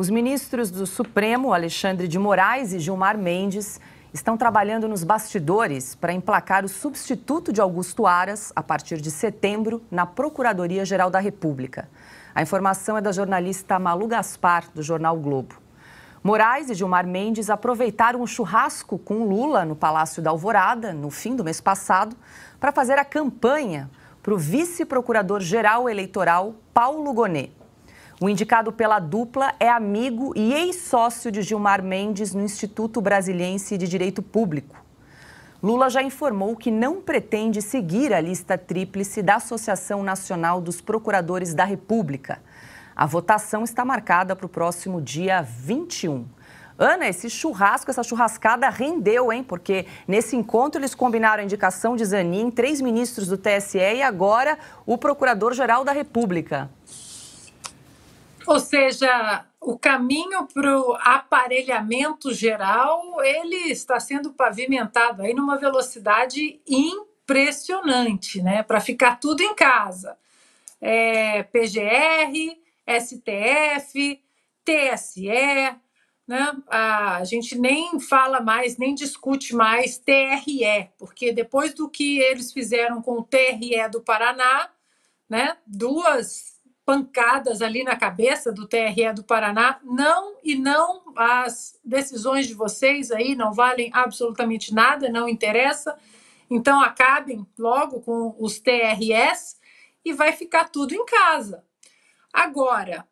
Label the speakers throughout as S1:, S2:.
S1: Os ministros do Supremo, Alexandre de Moraes e Gilmar Mendes, estão trabalhando nos bastidores para emplacar o substituto de Augusto Aras a partir de setembro na Procuradoria-Geral da República. A informação é da jornalista Malu Gaspar, do jornal Globo. Moraes e Gilmar Mendes aproveitaram um churrasco com Lula no Palácio da Alvorada, no fim do mês passado, para fazer a campanha para o vice-procurador-geral eleitoral Paulo Gonet. O indicado pela dupla é amigo e ex-sócio de Gilmar Mendes no Instituto Brasiliense de Direito Público. Lula já informou que não pretende seguir a lista tríplice da Associação Nacional dos Procuradores da República. A votação está marcada para o próximo dia 21. Ana, esse churrasco, essa churrascada rendeu, hein? Porque nesse encontro eles combinaram a indicação de Zanin, três ministros do TSE e agora o Procurador-Geral da República.
S2: Ou seja, o caminho para o aparelhamento geral ele está sendo pavimentado aí numa velocidade impressionante, né? Para ficar tudo em casa. É, PGR, STF, TSE, né? A gente nem fala mais, nem discute mais TRE, porque depois do que eles fizeram com o TRE do Paraná, né? Duas pancadas ali na cabeça do TRE do Paraná. Não e não, as decisões de vocês aí não valem absolutamente nada, não interessa. Então acabem logo com os TRS e vai ficar tudo em casa. Agora,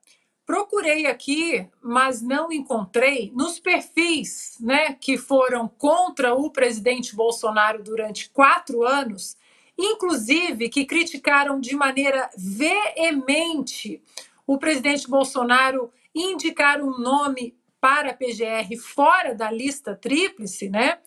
S2: procurei aqui, mas não encontrei nos perfis, né, que foram contra o presidente Bolsonaro durante quatro anos inclusive que criticaram de maneira veemente o presidente Bolsonaro indicar um nome para a PGR fora da lista tríplice, né?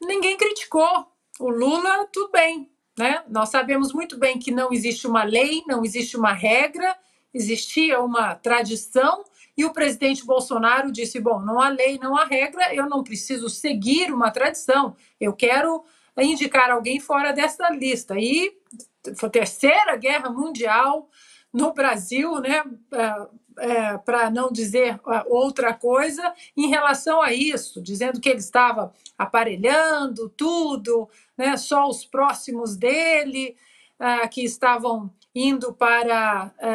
S2: Ninguém criticou. O Lula, tudo bem, né? Nós sabemos muito bem que não existe uma lei, não existe uma regra, existia uma tradição e o presidente Bolsonaro disse: bom, não há lei, não há regra, eu não preciso seguir uma tradição, eu quero indicar alguém fora dessa lista. E foi a terceira guerra mundial no Brasil, né? É, é, para não dizer é, outra coisa, em relação a isso, dizendo que ele estava aparelhando tudo, né? só os próximos dele é, que estavam indo para é,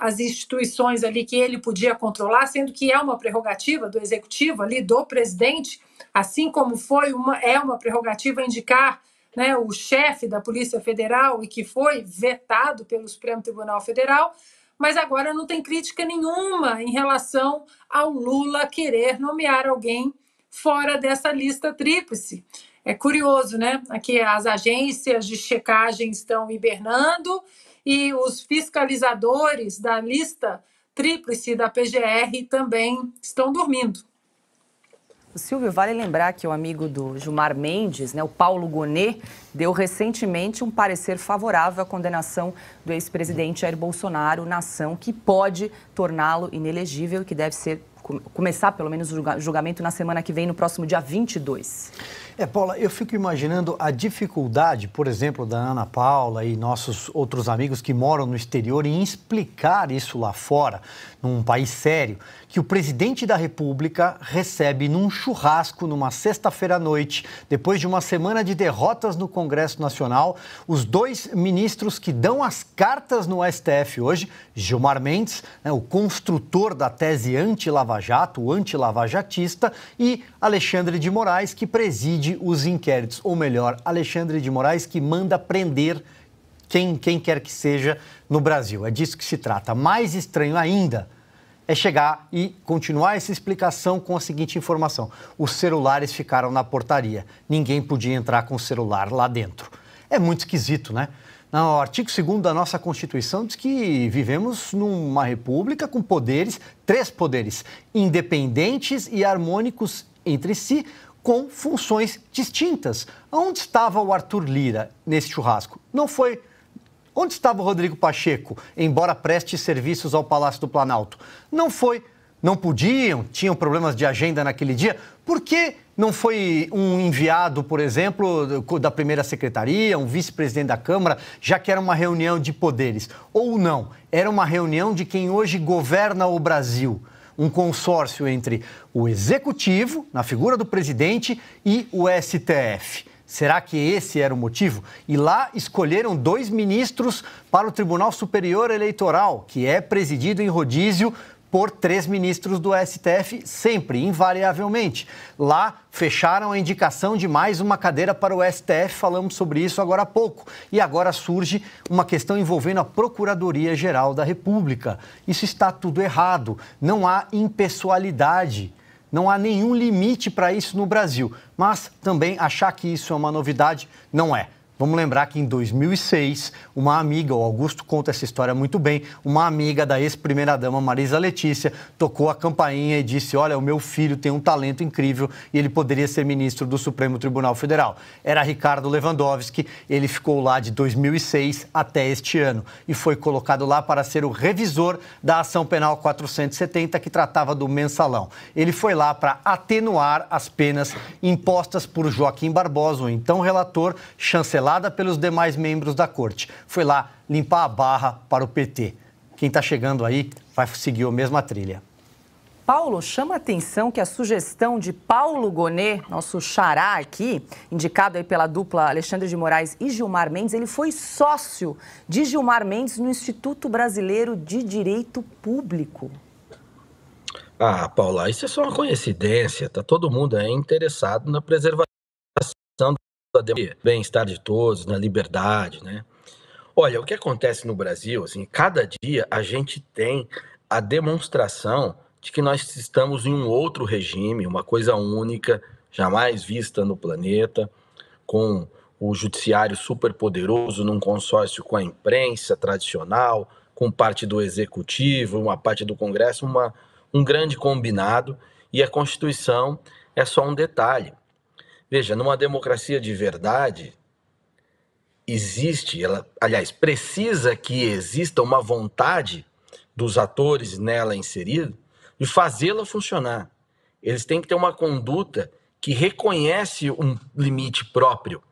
S2: as instituições ali que ele podia controlar, sendo que é uma prerrogativa do executivo ali, do presidente, assim como foi uma, é uma prerrogativa indicar né, o chefe da Polícia Federal e que foi vetado pelo Supremo Tribunal Federal, mas agora não tem crítica nenhuma em relação ao Lula querer nomear alguém fora dessa lista tríplice. É curioso, né? Aqui as agências de checagem estão hibernando e os fiscalizadores da lista tríplice da PGR também estão dormindo.
S1: Silvio, vale lembrar que o amigo do Gilmar Mendes, né, o Paulo Gonet, deu recentemente um parecer favorável à condenação do ex-presidente Jair Bolsonaro na ação que pode torná-lo inelegível e que deve ser começar pelo menos o julgamento na semana que vem, no próximo dia 22.
S3: É, Paula, eu fico imaginando a dificuldade, por exemplo, da Ana Paula e nossos outros amigos que moram no exterior em explicar isso lá fora, num país sério, que o presidente da República recebe num churrasco numa sexta-feira à noite, depois de uma semana de derrotas no Congresso Nacional, os dois ministros que dão as cartas no STF hoje, Gilmar Mendes, né, o construtor da tese anti-Lava Jato, o anti-lavajatista, e Alexandre de Moraes, que preside os inquéritos, ou melhor, Alexandre de Moraes que manda prender quem, quem quer que seja no Brasil. É disso que se trata. Mais estranho ainda é chegar e continuar essa explicação com a seguinte informação: os celulares ficaram na portaria, ninguém podia entrar com o celular lá dentro. É muito esquisito, né? No artigo 2 da nossa Constituição diz que vivemos numa república com poderes, três poderes, independentes e harmônicos entre si, com funções distintas. Onde estava o Arthur Lira nesse churrasco? Não foi. Onde estava o Rodrigo Pacheco, embora preste serviços ao Palácio do Planalto? Não foi. Não podiam, tinham problemas de agenda naquele dia. Por que não foi um enviado, por exemplo, da primeira secretaria, um vice-presidente da Câmara, já que era uma reunião de poderes? Ou não? Era uma reunião de quem hoje governa o Brasil um consórcio entre o executivo, na figura do presidente, e o STF. Será que esse era o motivo? E lá escolheram dois ministros para o Tribunal Superior Eleitoral, que é presidido em rodízio por três ministros do STF, sempre, invariavelmente. Lá fecharam a indicação de mais uma cadeira para o STF, falamos sobre isso agora há pouco. E agora surge uma questão envolvendo a Procuradoria-Geral da República. Isso está tudo errado. Não há impessoalidade. Não há nenhum limite para isso no Brasil. Mas também achar que isso é uma novidade não é. Vamos lembrar que em 2006, uma amiga, o Augusto conta essa história muito bem, uma amiga da ex-primeira-dama Marisa Letícia tocou a campainha e disse: Olha, o meu filho tem um talento incrível e ele poderia ser ministro do Supremo Tribunal Federal. Era Ricardo Lewandowski, ele ficou lá de 2006 até este ano e foi colocado lá para ser o revisor da ação penal 470 que tratava do mensalão. Ele foi lá para atenuar as penas impostas por Joaquim Barbosa, o então relator, chancelar pelos demais membros da corte. Foi lá limpar a barra para o PT. Quem está chegando aí vai seguir a mesma trilha.
S1: Paulo, chama a atenção que a sugestão de Paulo Gonet, nosso xará aqui, indicado aí pela dupla Alexandre de Moraes e Gilmar Mendes, ele foi sócio de Gilmar Mendes no Instituto Brasileiro de Direito Público.
S4: Ah, Paula, isso é só uma coincidência. Tá todo mundo aí interessado na preservação bem-estar de todos, na liberdade, né? Olha, o que acontece no Brasil, assim, cada dia a gente tem a demonstração de que nós estamos em um outro regime, uma coisa única, jamais vista no planeta, com o judiciário superpoderoso num consórcio com a imprensa tradicional, com parte do executivo, uma parte do Congresso, uma, um grande combinado, e a Constituição é só um detalhe. Veja, numa democracia de verdade, existe, ela, aliás, precisa que exista uma vontade dos atores nela inseridos de fazê-la funcionar. Eles têm que ter uma conduta que reconhece um limite próprio,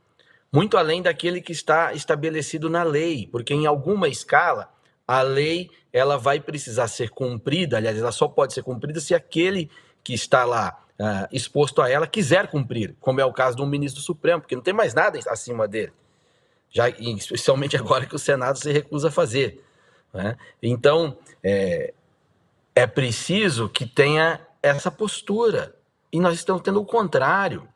S4: muito além daquele que está estabelecido na lei, porque em alguma escala a lei ela vai precisar ser cumprida, aliás, ela só pode ser cumprida se aquele que está lá uh, exposto a ela quiser cumprir, como é o caso do ministro do Supremo, porque não tem mais nada acima dele, já especialmente agora que o Senado se recusa a fazer. Né? Então, é, é preciso que tenha essa postura. E nós estamos tendo o contrário.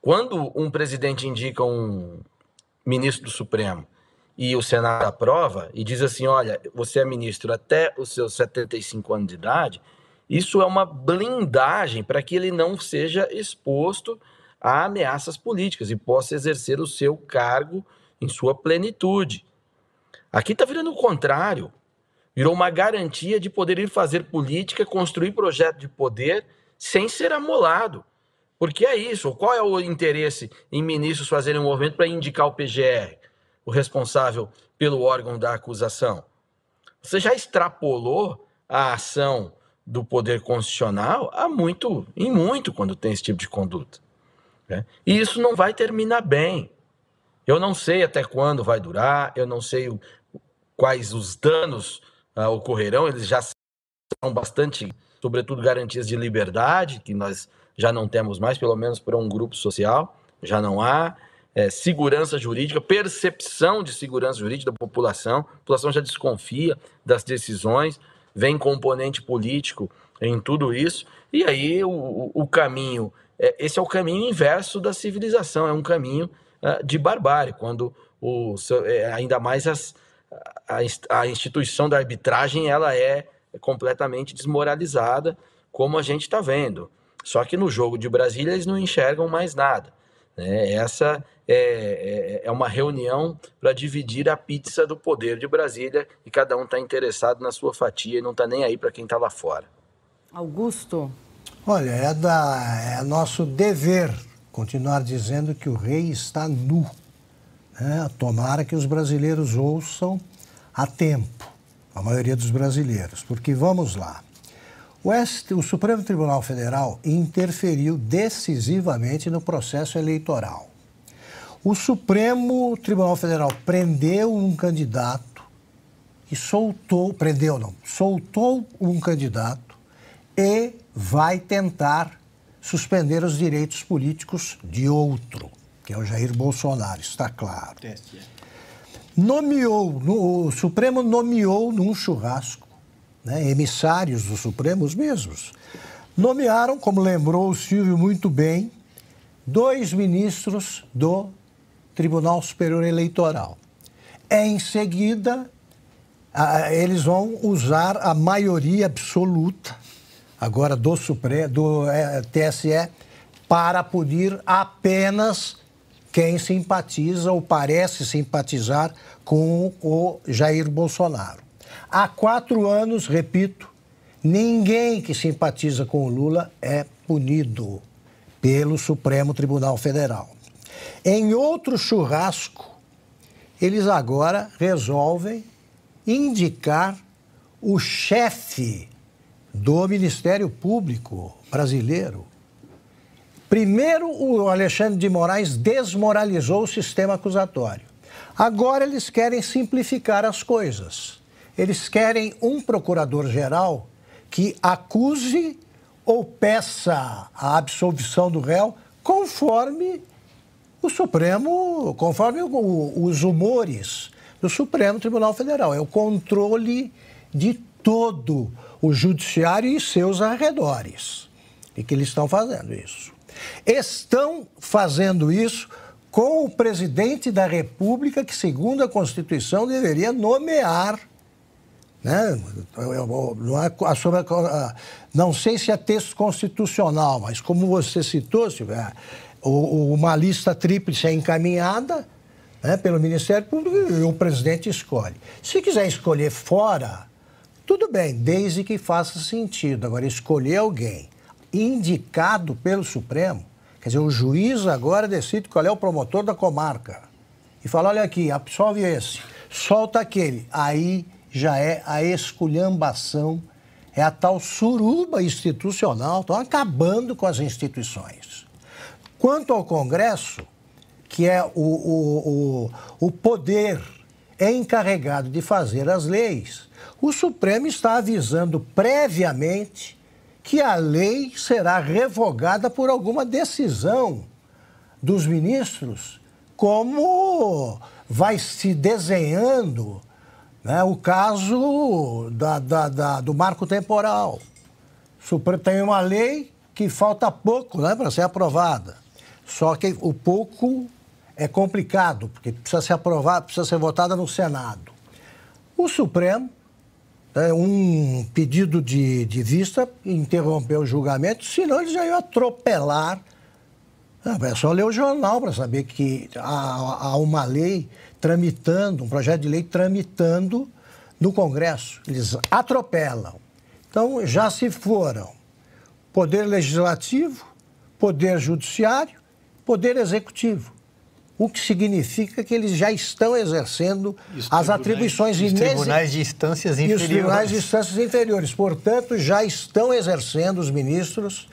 S4: Quando um presidente indica um ministro do Supremo e o Senado aprova e diz assim: olha, você é ministro até os seus 75 anos de idade, isso é uma blindagem para que ele não seja exposto a ameaças políticas e possa exercer o seu cargo em sua plenitude. Aqui está virando o contrário. Virou uma garantia de poder ir fazer política, construir projeto de poder sem ser amolado. Porque é isso. Qual é o interesse em ministros fazerem um movimento para indicar o PGR, o responsável pelo órgão da acusação? Você já extrapolou a ação do poder constitucional há muito, em muito, quando tem esse tipo de conduta. Né? E isso não vai terminar bem. Eu não sei até quando vai durar, eu não sei o, quais os danos uh, ocorrerão, eles já são bastante, sobretudo, garantias de liberdade, que nós já não temos mais, pelo menos para um grupo social, já não há. É, segurança jurídica, percepção de segurança jurídica da população, a população já desconfia das decisões, vem componente político em tudo isso, e aí o, o caminho, é, esse é o caminho inverso da civilização, é um caminho uh, de barbárie, quando o, é, ainda mais as, a, a instituição da arbitragem ela é completamente desmoralizada, como a gente está vendo. Só que no jogo de Brasília eles não enxergam mais nada. Né? Essa é, é, é uma reunião para dividir a pizza do poder de Brasília e cada um está interessado na sua fatia e não está nem aí para quem está lá fora.
S1: Augusto.
S5: Olha, é, da, é nosso dever continuar dizendo que o rei está nu. Né? Tomara que os brasileiros ouçam a tempo, a maioria dos brasileiros, porque vamos lá. O, Supremo Tribunal Federal interferiu decisivamente no processo eleitoral. O Supremo Tribunal Federal prendeu um candidato e soltou, prendeu não, soltou um candidato e vai tentar suspender os direitos políticos de outro, que é o Jair Bolsonaro, está claro. Nomeou, no, o Supremo nomeou num churrasco, né, emissários do Supremo, os mesmos. Nomearam, como lembrou o Silvio muito bem, dois ministros do Tribunal Superior Eleitoral. Em seguida, eles vão usar a maioria absoluta, agora do, Supremo, do é, TSE, para punir apenas quem simpatiza ou parece simpatizar com o Jair Bolsonaro. Há quatro anos, repito, ninguém que simpatiza com o Lula é punido pelo Supremo Tribunal Federal. Em outro churrasco, eles agora resolvem indicar o chefe do Ministério Público brasileiro. Primeiro, o Alexandre de Moraes desmoralizou o sistema acusatório. Agora eles querem simplificar as coisas. Eles querem um procurador-geral que acuse ou peça a absolvição do réu conforme o Supremo, conforme o, os humores do Supremo Tribunal Federal. É o controle de todo o judiciário e seus arredores. E que eles estão fazendo isso. Estão fazendo isso com o presidente da República, que, segundo a Constituição, deveria nomear. Né? Não, é sobre a, não sei se é texto constitucional, mas como você citou, Silvia, uma lista tríplice é encaminhada né, pelo Ministério Público e o presidente escolhe. Se quiser escolher fora, tudo bem, desde que faça sentido. Agora, escolher alguém indicado pelo Supremo, quer dizer, o juiz agora decide qual é o promotor da comarca e fala: olha aqui, absolve esse, solta aquele. Aí já é a esculhambação, é a tal suruba institucional, estão acabando com as instituições. Quanto ao Congresso, que é o, o, o, o poder encarregado de fazer as leis, o Supremo está avisando previamente que a lei será revogada por alguma decisão dos ministros, como vai se desenhando né, o caso da, da, da, do marco temporal. Tem uma lei que falta pouco né, para ser aprovada. Só que o pouco é complicado, porque precisa ser aprovada, precisa ser votada no Senado. O Supremo, é, um pedido de, de vista, interrompeu o julgamento, senão eles já iam atropelar. É só ler o jornal para saber que há, há uma lei tramitando, um projeto de lei tramitando no Congresso. Eles atropelam. Então, já se foram Poder Legislativo, Poder Judiciário Poder Executivo. O que significa que eles já estão exercendo as atribuições
S3: Os tribunais de instâncias inferiores.
S5: E os tribunais de instâncias inferiores. Portanto, já estão exercendo os ministros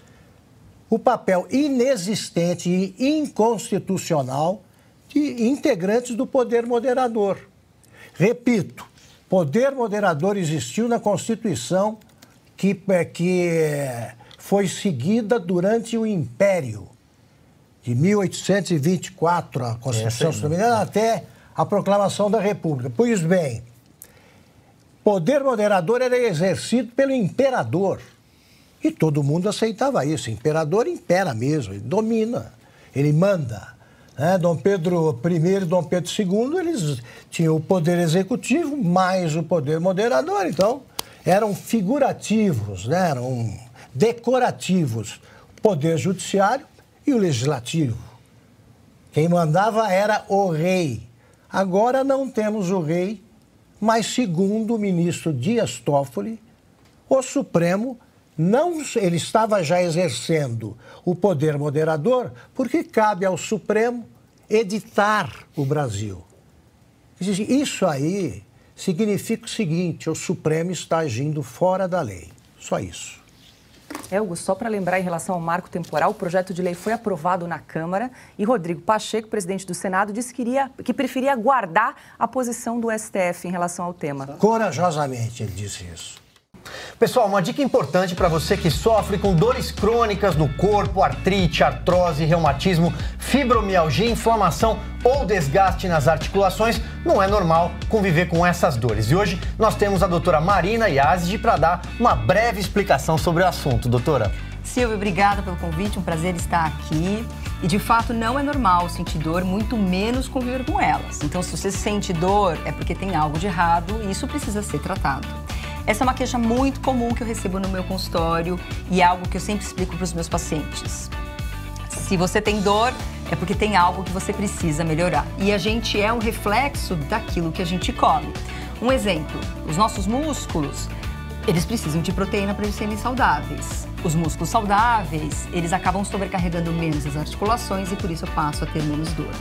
S5: o papel inexistente e inconstitucional de integrantes do poder moderador. Repito, poder moderador existiu na Constituição que, é, que foi seguida durante o Império de 1824, a Constituição, se não me engano, até a proclamação da República. Pois bem, poder moderador era exercido pelo imperador. E todo mundo aceitava isso. O imperador impera mesmo, ele domina, ele manda. Né? Dom Pedro I e Dom Pedro II, eles tinham o poder executivo mais o poder moderador. Então, eram figurativos, né? eram decorativos. Poder judiciário e o legislativo. Quem mandava era o rei. Agora não temos o rei, mas segundo o ministro Dias Toffoli, o Supremo não ele estava já exercendo o poder moderador, porque cabe ao Supremo editar o Brasil. Isso aí significa o seguinte: o Supremo está agindo fora da lei. Só isso.
S1: É, Hugo, só para lembrar em relação ao marco temporal, o projeto de lei foi aprovado na Câmara e Rodrigo Pacheco, presidente do Senado, disse que, iria, que preferia guardar a posição do STF em relação ao tema.
S5: Corajosamente ele disse isso.
S3: Pessoal, uma dica importante para você que sofre com dores crônicas no corpo, artrite, artrose, reumatismo, fibromialgia, inflamação ou desgaste nas articulações, não é normal conviver com essas dores. E hoje nós temos a doutora Marina Yazid para dar uma breve explicação sobre o assunto. Doutora.
S6: Silvia, obrigada pelo convite, um prazer estar aqui. E de fato não é normal sentir dor, muito menos conviver com elas. Então, se você sente dor, é porque tem algo de errado e isso precisa ser tratado. Essa é uma queixa muito comum que eu recebo no meu consultório e é algo que eu sempre explico para os meus pacientes. Se você tem dor, é porque tem algo que você precisa melhorar. E a gente é um reflexo daquilo que a gente come. Um exemplo: os nossos músculos eles precisam de proteína para eles serem saudáveis. Os músculos saudáveis, eles acabam sobrecarregando menos as articulações e por isso eu passo a ter menos dor.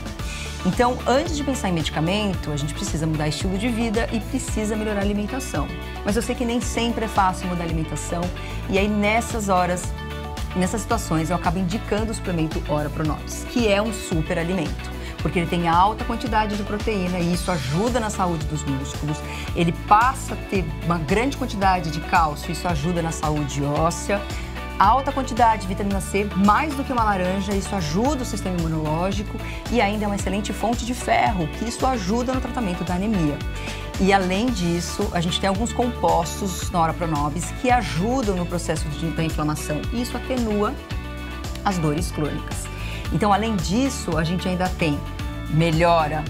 S6: Então, antes de pensar em medicamento, a gente precisa mudar estilo de vida e precisa melhorar a alimentação. Mas eu sei que nem sempre é fácil mudar a alimentação e aí nessas horas, nessas situações, eu acabo indicando o suplemento Ora Pronobis, que é um super alimento porque ele tem alta quantidade de proteína e isso ajuda na saúde dos músculos. Ele passa a ter uma grande quantidade de cálcio, isso ajuda na saúde óssea. Alta quantidade de vitamina C, mais do que uma laranja, isso ajuda o sistema imunológico e ainda é uma excelente fonte de ferro, que isso ajuda no tratamento da anemia. E além disso, a gente tem alguns compostos na hora pronobis que ajudam no processo de, da inflamação e isso atenua as dores crônicas. Então, além disso, a gente ainda tem melhora,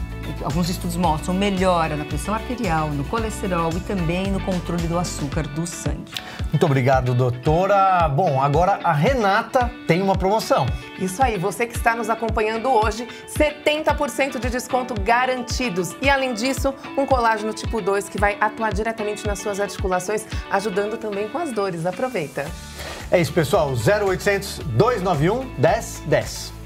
S6: alguns estudos mostram melhora na pressão arterial, no colesterol e também no controle do açúcar do sangue.
S3: Muito obrigado, doutora. Bom, agora a Renata tem uma promoção.
S7: Isso aí, você que está nos acompanhando hoje, 70% de desconto garantidos. E além disso, um colágeno tipo 2 que vai atuar diretamente nas suas articulações, ajudando também com as dores. Aproveita.
S3: É isso, pessoal. 0800 291 1010.